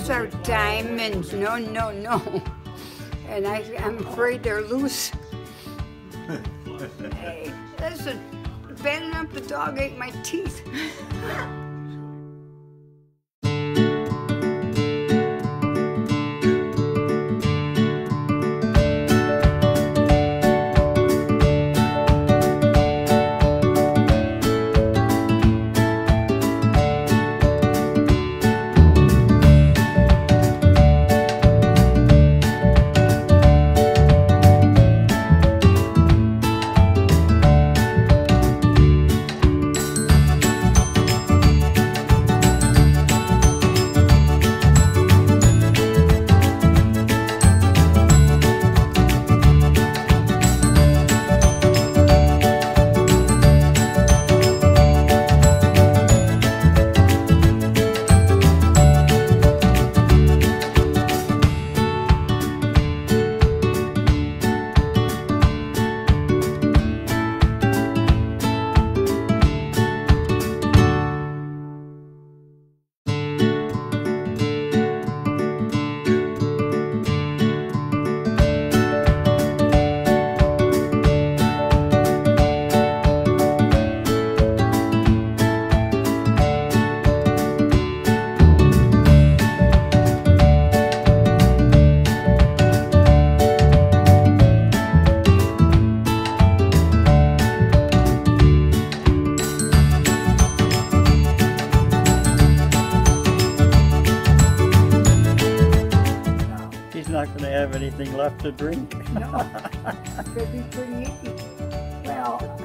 those are diamonds. No, no, no. And I, I'm afraid they're loose. hey, listen, bad enough the dog ate my teeth. have anything left to drink. No, could be pretty icky. Well,